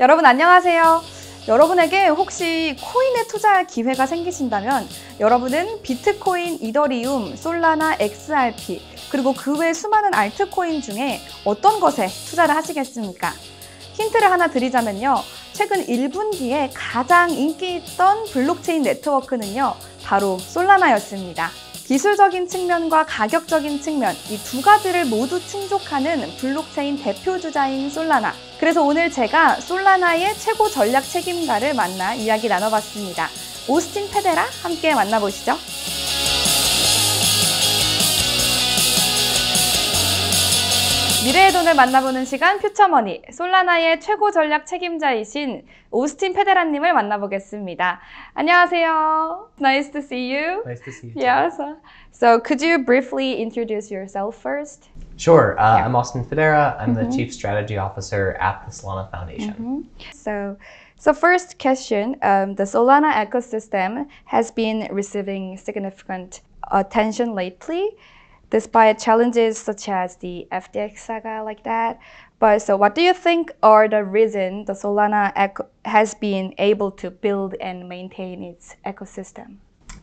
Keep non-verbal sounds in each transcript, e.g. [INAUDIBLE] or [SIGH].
여러분 안녕하세요. 여러분에게 혹시 코인에 투자할 기회가 생기신다면 여러분은 비트코인, 이더리움, 솔라나, XRP 그리고 그 외 수많은 알트코인 중에 어떤 것에 투자를 하시겠습니까? 힌트를 하나 드리자면요. 최근 1분기에 가장 인기 있던 블록체인 네트워크는요. 바로 솔라나였습니다. 기술적인 측면과 가격적인 측면 이 두 가지를 모두 충족하는 블록체인 대표 주자인 솔라나. 그래서 오늘 제가 솔라나의 최고 전략 책임가를 만나 이야기 나눠봤습니다. 오스틴 페데라 함께 만나보시죠. 미래의 돈을 만나보는 시간 퓨처머니 솔라나의 최고 전략 책임자이신 오스틴 페데라님을 만나보겠습니다. 안녕하세요. Nice to see you. Nice to see you. Yes. So could you briefly introduce yourself first? Sure. Uh, Yeah. I'm Austin Federa. I'm the Chief Strategy Officer at the Solana Foundation. So, so first question: um, The Solana ecosystem has been receiving significant attention lately, despite challenges such as the FTX saga, like that. But so, what do you think are the reason the Solana has been able to build and maintain its ecosystem?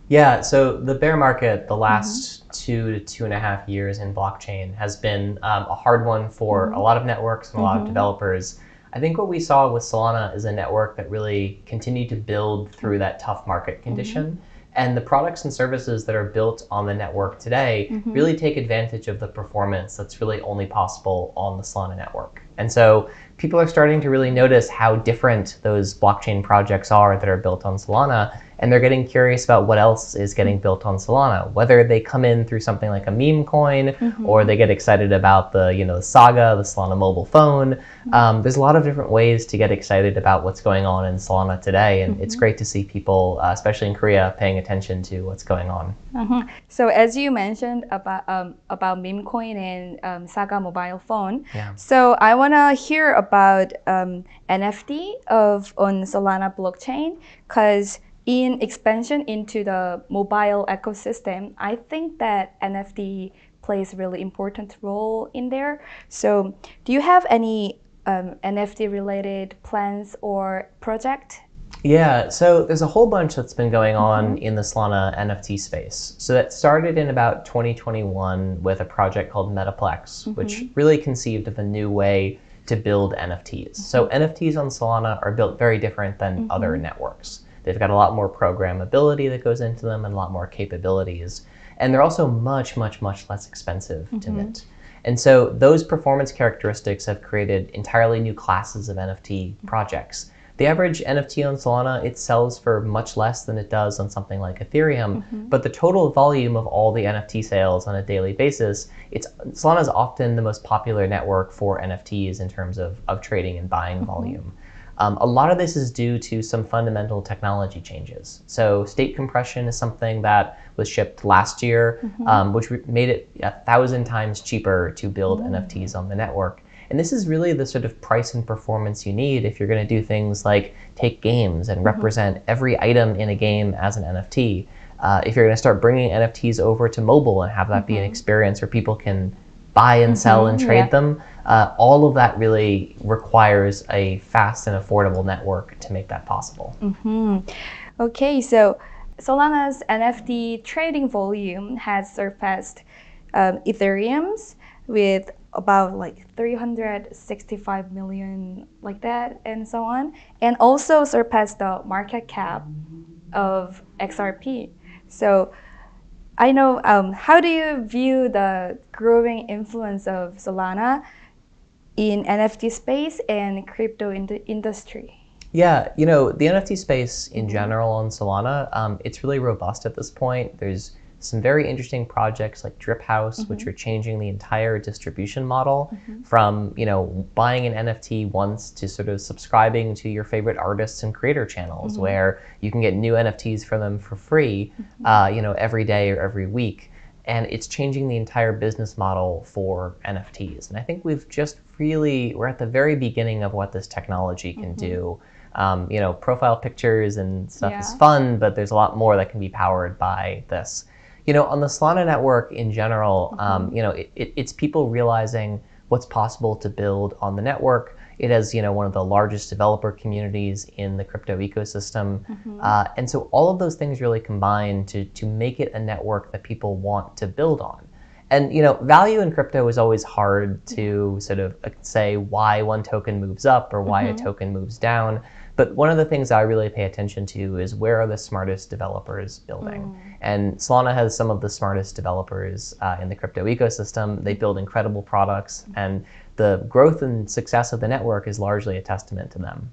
Yeah. So the bear market, the mm-hmm. last two to two and a half years in blockchain, has been um, a hard one for mm-hmm. a lot of networks and a lot of mm-hmm. developers. I think what we saw with Solana is a network that really continued to build through that tough market condition. And the products and services that are built on the network today mm-hmm. really take advantage of the performance that's really only possible on the Solana network. And so people are starting to really notice how different those blockchain projects are that are built on Solana. And they're getting curious about what else is getting built on Solana, whether they come in through something like a meme coin or they get excited about the, you know, Saga, the Solana mobile phone. Um, there's a lot of different ways to get excited about what's going on in Solana today. And it's great to see people, uh, especially in Korea, paying attention to what's going on. Mhm. So as you mentioned about um, about meme coin and um, Saga mobile phone, Yeah. so I want to hear about um, NFT of on Solana blockchain because in expansion into the mobile ecosystem, I think that NFT plays a really important role in there. So do you have any um, NFT related plans or project? Yeah, so there's a whole bunch that's been going on mm-hmm. in the Solana NFT space. So that started in about 2021 with a project called Metaplex, mm-hmm. which really conceived of a new way to build NFTs. So mm-hmm. NFTs on Solana are built very different than other networks. They've got a lot more programmability that goes into them and a lot more capabilities. And they're also much, much, much less expensive to mm-hmm. mint. And so those performance characteristics have created entirely new classes of NFT projects. The average NFT on Solana, it sells for much less than it does on something like Ethereum, mm-hmm. but the total volume of all the NFT sales on a daily basis, it's Solana is often the most popular network for NFTs in terms of, of trading and buying mm-hmm. volume. Um, a lot of this is due to some fundamental technology changes. So, state compression is something that was shipped last year, um, which made it a thousand times cheaper to build NFTs on the network. And this is really the sort of price and performance you need if you're going to do things like take games and represent every item in a game as an NFT. Uh, if you're going to start bringing NFTs over to mobile and have that be an experience where people can buy and sell and trade yeah. them, uh, all of that really requires a fast and affordable network to make that possible. Okay, so Solana's NFT trading volume has surpassed um, Ethereum's with about like 365 million, like that, and so on, and also surpassed the market cap of XRP. So, I know. Um, how do you view the growing influence of Solana in NFT space and crypto in the industry? Yeah, you know, the NFT space in general on Solana, um, it's really robust at this point. There's some very interesting projects like Drip Haus, which are changing the entire distribution model from, you know, buying an NFT once to sort of subscribing to your favorite artists and creator channels where you can get new NFTs from them for free, uh, you know, every day or every week. And it's changing the entire business model for NFTs. And I think we've just really, we're at the very beginning of what this technology can do. Um, you know, profile pictures and stuff is fun, but there's a lot more that can be powered by this. You know, on the Solana network in general, um, you know, it, it, it's people realizing what's possible to build on the network. It has, you know, one of the largest developer communities in the crypto ecosystem, uh, and so all of those things really combine to to make it a network that people want to build on. And you know, value in crypto is always hard to sort of uh, say why one token moves up or why a token moves down. But one of the things I really pay attention to is where are the smartest developers building? And Solana has some of the smartest developers uh, in the crypto ecosystem. They build incredible products, and the growth and success of the network is largely a testament to them.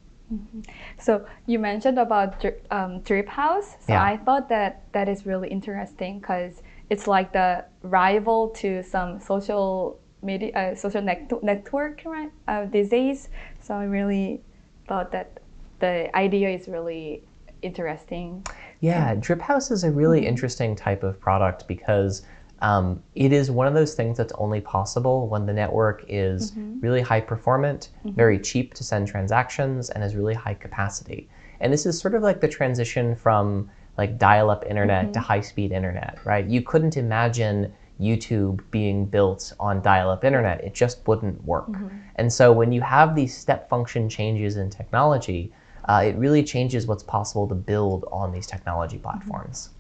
So you mentioned about um, Drip Haus. So Yeah. I thought that that is really interesting because it's like the rival to some social media, uh, social net- network, right? Uh, these days. So I really thought that the idea is really interesting. Yeah, Drip Haus is a really interesting type of product because um, it is one of those things that's only possible when the network is mm-hmm. really high performant, mm-hmm. very cheap to send transactions, and has really high capacity. And this is sort of like the transition from like dial-up internet to mm-hmm. high-speed internet, right? You couldn't imagine YouTube being built on dial-up internet. It just wouldn't work. And so when you have these step function changes in technology, uh, it really changes what's possible to build on these technology platforms.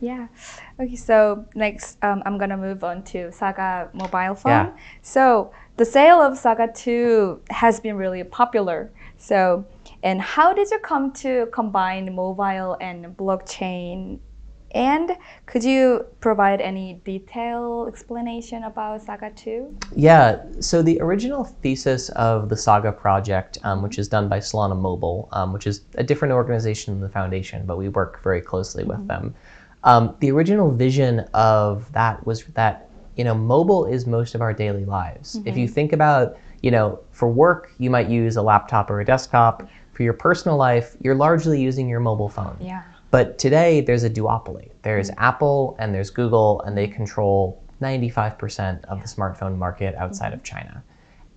Yeah. Okay. So next, um, I'm gonna move on to Saga mobile phone. Yeah. So the sale of Saga 2 has been really popular. So, and how did you come to combine mobile and blockchain? And could you provide any detailed explanation about Saga 2? Yeah, so the original thesis of the Saga project, um, which is done by Solana Mobile, um, which is a different organization than the foundation, but we work very closely with them. Um, the original vision of that was that you know mobile is most of our daily lives. If you mm-hmm. think about you know for work you might use a laptop or a desktop. For your personal life, you're largely using your mobile phone. Yeah. But today there's a duopoly. There's mm-hmm. Apple and there's Google, and they control 95% of the smartphone market outside of mm-hmm. China.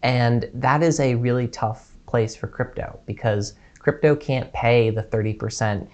And that is a really tough place for crypto because crypto can't pay the 30% a-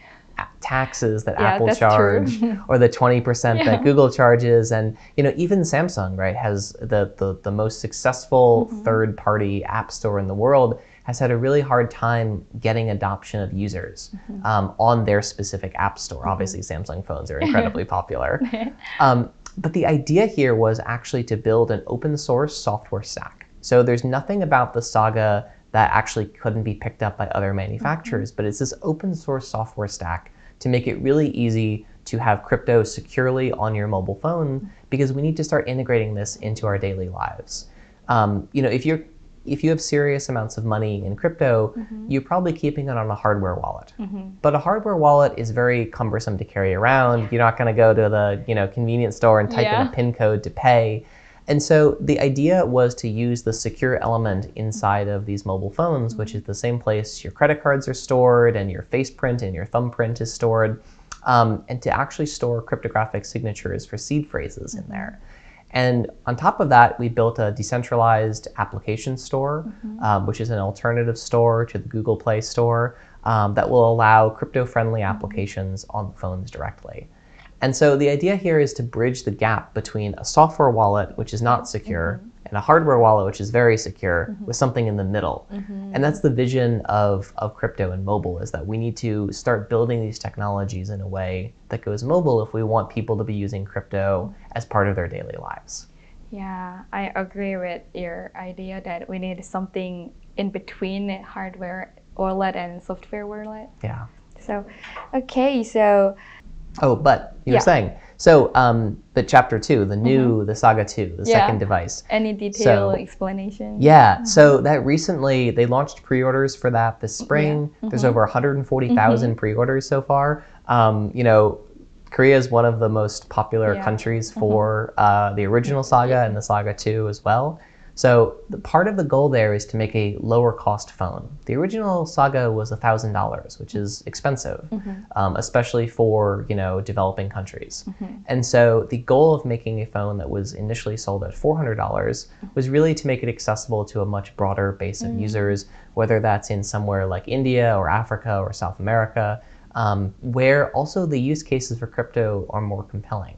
taxes that Yeah, Apple charge [LAUGHS] or the 20% Yeah. that Google charges and you know even Samsung right has the the, the most successful Mm-hmm. third party app store in the world has had a really hard time getting adoption of users Mm-hmm. um, on their specific app store. Obviously, Samsung phones are [LAUGHS] incredibly popular. [LAUGHS] Um, but the idea here was actually to build an open source software stack. So there's nothing about the Saga that actually couldn't be picked up by other manufacturers, mm-hmm. but it's this open source software stack to make it really easy to have crypto securely on your mobile phone because we need to start integrating this into our daily lives. Um, you know, if you're if you have serious amounts of money in crypto, mm-hmm. you're probably keeping it on a hardware wallet. Mm-hmm. But a hardware wallet is very cumbersome to carry around. You're not going to go to the you know convenience store and type in a PIN code to pay. And so the idea was to use the secure element inside of these mobile phones, which is the same place your credit cards are stored and your face print and your thumbprint is stored, um, and to actually store cryptographic signatures for seed phrases in there. And on top of that, we built a decentralized application store, um, which is an alternative store to the Google Play Store um, that will allow crypto friendly applications on phones directly. And so the idea here is to bridge the gap between a software wallet, which is not secure, mm-hmm. and a hardware wallet, which is very secure, mm-hmm. with something in the middle. Mm-hmm. And that's the vision of, of crypto and mobile is that we need to start building these technologies in a way that goes mobile if we want people to be using crypto as part of their daily lives. Yeah, I agree with your idea that we need something in between hardware wallet and software wallet. Yeah. So, okay, so Oh, but you Yeah. were saying so um, the chapter two, the new, the Saga two, the Yeah. second device. any detail So- explanation? Yeah, so that recently they launched pre-orders for that this spring. There's over 140,000 pre-orders so far. Um, you know, Korea is one of the most popular Yeah. countries for uh, the original Saga and the Saga 2 as well. So the part of the goal there is to make a lower cost phone. The original Saga was $1,000, which is expensive, um, especially for you know developing countries. And so the goal of making a phone that was initially sold at $400 was really to make it accessible to a much broader base of users, whether that's in somewhere like India or Africa or South America, um, where also the use cases for crypto are more compelling.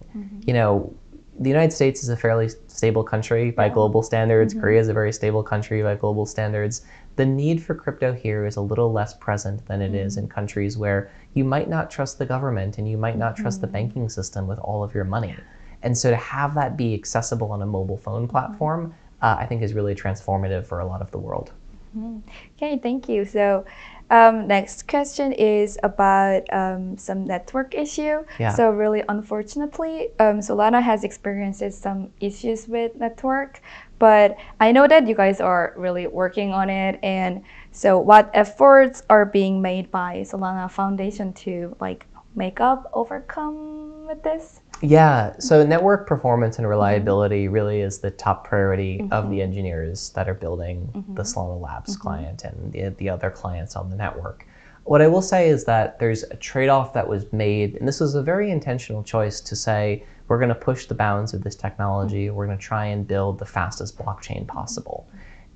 You know, the United States is a fairly stable country by global standards. Mm-hmm. Korea is a very stable country by global standards. the need for crypto here is a little less present than it is mm-hmm. in countries where you might not trust the government and you might not trust the mm-hmm. banking system with all of your money. And so to have that be accessible on a mobile phone platform, uh, I think is really transformative for a lot of the world. Okay, thank you. So, um, next question is about um, some network issue. Yeah. So, really, unfortunately, um, Solana has experienced some issues with network, but I know that you guys are really working on it. And so, what efforts are being made by Solana Foundation to like make up, overcome with this? Yeah, so network performance and reliability mm-hmm. really is the top priority of the mm-hmm. engineers that are building the mm-hmm. Solana Labs client and the, the other clients on the network. What I will say is that there's a trade off that was made, and this was a very intentional choice to say we're going to push the bounds of this technology, we're going to try and build the fastest blockchain possible.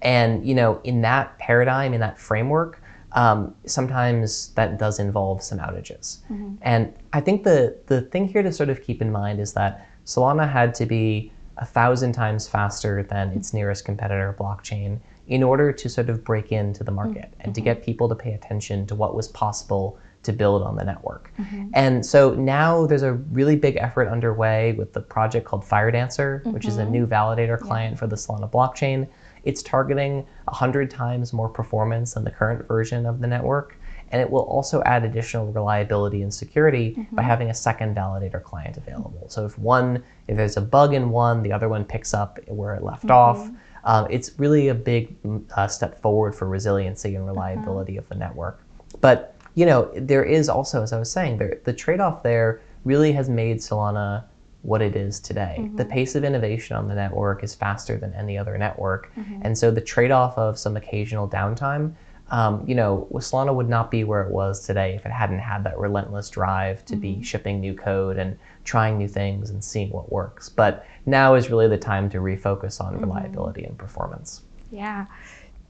And, you know, in that paradigm, in that framework, um, sometimes that does involve some outages. Mm-hmm. And I think the, the thing here to sort of keep in mind is that Solana had to be a thousand times faster than its nearest competitor blockchain in order to sort of break into the market mm-hmm. and to mm-hmm. get people to pay attention to what was possible to build on the network. And so now there's a really big effort underway with the project called FireDancer, which is a new validator client for the Solana blockchain. It's targeting 100 times more performance than the current version of the network. And it will also add additional reliability and security by having a second validator client available. So if one, if there's a bug in one, the other one picks up where it left off. Um, it's really a big mm, uh, step forward for resiliency and reliability of the network. But you know, there is also, as I was saying, there, the trade-off there really has made Solana what it is today. The pace of innovation on the network is faster than any other network, and so the trade-off of some occasional downtime, um, you know, Solana would not be where it was today if it hadn't had that relentless drive to be shipping new code and trying new things and seeing what works. But now is really the time to refocus on reliability and performance. Yeah.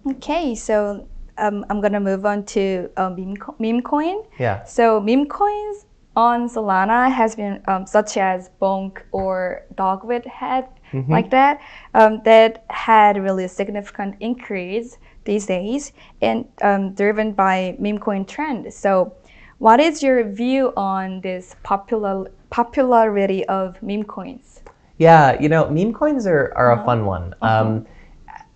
Okay, so um, I'm gonna move on to um, meme, co- meme coin. Yeah. So meme coins on Solana has been um, such as Bonk or dogwifhat, like that, um, that had really a significant increase these days and um, driven by meme coin trend. So, what is your view on this popular popularity of meme coins? Yeah, you know, meme coins are, are a fun one. Um,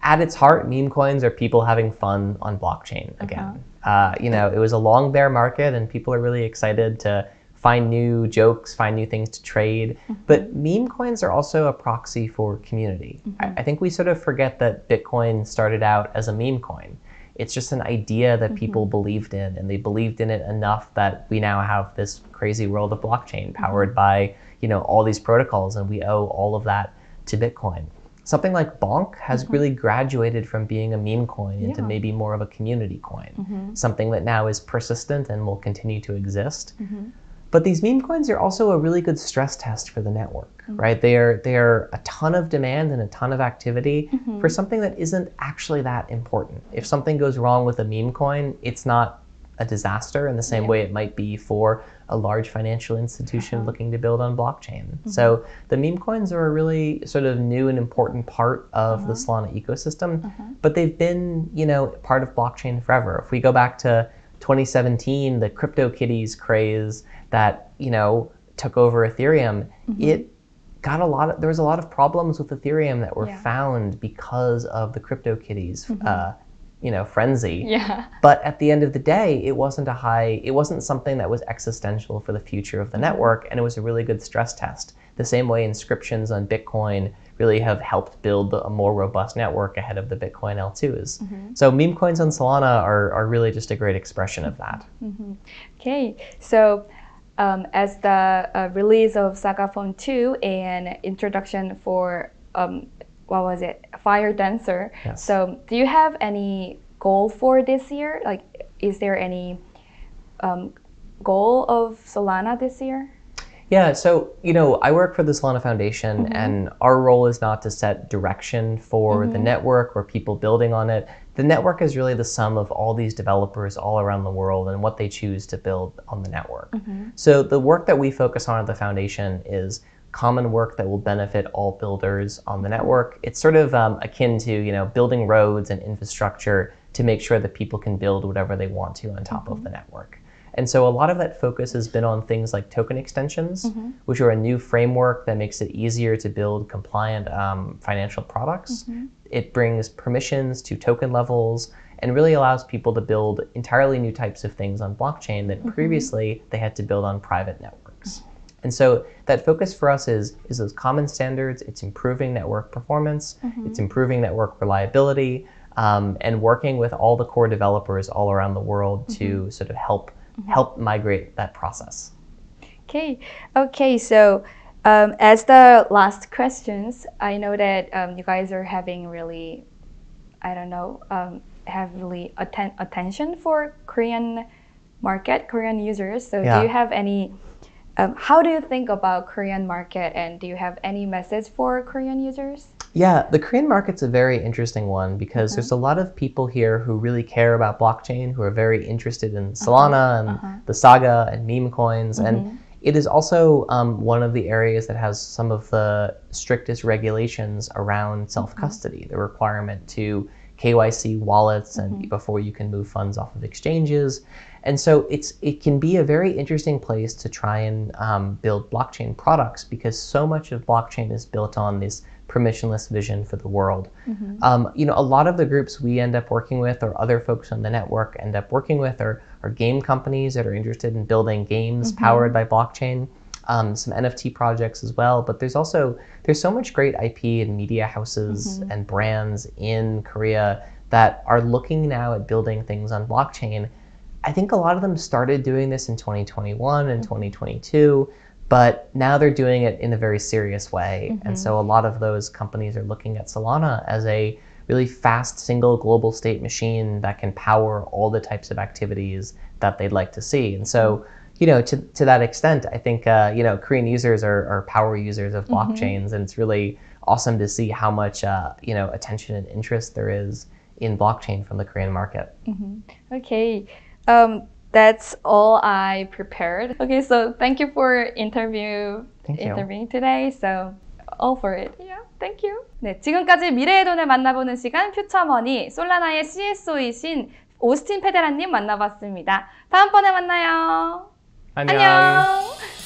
at its heart, meme coins are people having fun on blockchain again. uh you know, it was a long bear market, and people are really excited to find new jokes, find new things to trade. Mm-hmm. But meme coins are also a proxy for community. I, mm-hmm. I think we sort of forget that Bitcoin started out as a meme coin. It's just an idea that mm-hmm. people believed in, and they believed in it enough that we now have this crazy world of blockchain powered by you know all these protocols, and we owe all of that to Bitcoin. Something like Bonk has really graduated from being a meme coin into maybe more of a community coin, something that now is persistent and will continue to exist. But these meme coins are also a really good stress test for the network, mm-hmm. right? They are they are a ton of demand and a ton of activity mm-hmm. for something that isn't actually that important. If something goes wrong with a meme coin, it's not a disaster in the same way it might be for a large financial institution uh-huh. looking to build on blockchain. Mm-hmm. So the meme coins are a really sort of new and important part of the uh-huh. Solana ecosystem, uh-huh. but they've been, you know, part of blockchain forever. If we go back to 2017, the CryptoKitties craze that, you know, took over Ethereum, mm-hmm. it got a lot of there was a lot of problems with Ethereum that were Yeah. found because of the CryptoKitties mm-hmm. uh, you know, frenzy. Yeah. But at the end of the day, it wasn't a high, it wasn't something that was existential for the future of the mm-hmm. network, and it was a really good stress test. The same way inscriptions on Bitcoin really have helped build a more robust network ahead of the Bitcoin L2s. So meme coins on Solana are, are really just a great expression of that. Okay, so um, as the uh, release of Saga Phone 2 and introduction for um, what was it, Fire Dancer. Yes. So, do you have any goal for this year? Like, is there any um, goal of Solana this year? Yeah, so you know, I work for the Solana Foundation, and our role is not to set direction for the network or people building on it. The network is really the sum of all these developers all around the world and what they choose to build on the network. So the work that we focus on at the foundation is common work that will benefit all builders on the network. It's sort of um, akin to you know building roads and infrastructure to make sure that people can build whatever they want to on top of the network. And so a lot of that focus has been on things like token extensions, mm-hmm. which are a new framework that makes it easier to build compliant um, financial products. Mm-hmm. It brings permissions to token levels and really allows people to build entirely new types of things on blockchain that mm-hmm. previously they had to build on private networks. And so that focus for us is is those common standards. It's improving network performance. It's improving network reliability, um, and working with all the core developers all around the world to sort of help help migrate that process. Okay, okay. So, um, as the last questions, I know that um, you guys are having really, I don't know, um, have really atten- attention for Korean market, Korean users. So, Yeah. do you have any? Um, how do you think about Korean market, and do you have any message for Korean users? Yeah, the Korean market's a very interesting one because there's uh-huh. a lot of people here who really care about blockchain, who are very interested in uh-huh. Solana and uh-huh. the Saga and meme coins. And mm-hmm. it is also um, one of the areas that has some of the strictest regulations around self custody, mm-hmm. the requirement to KYC wallets and mm-hmm. before you can move funds off of exchanges. And so it's it can be a very interesting place to try and um, build blockchain products because so much of blockchain is built on this permissionless vision for the world. Um, you know, a lot of the groups we end up working with or other folks on the network end up working with are, are game companies that are interested in building games powered by blockchain. Um, some NFT projects as well, but there's also there's so much great IP and media houses and brands in Korea that are looking now at building things on blockchain. I think a lot of them started doing this in 2021 and mm-hmm. 2022, but now they're doing it in a very serious way. And mm-hmm. so a lot of those companies are looking at Solana as a really fast single global state machine that can power all the types of activities that they'd like to see. And so, mm-hmm. you know, to, to that extent, I think, uh, you know, Korean users are, are power users of blockchains, and it's really awesome to see how much, uh, you know, attention and interest there is in blockchain from the Korean market. Okay, um, that's all I prepared. Okay, so thank you for interview Thank you. interviewing today. So all for it. Yeah, thank you. 네, 지금까지 미래의 돈을 만나보는 시간 퓨처머니 솔라나의 CSO이신 오스틴 페데라님 만나봤습니다. 다음번에 만나요. 안녕.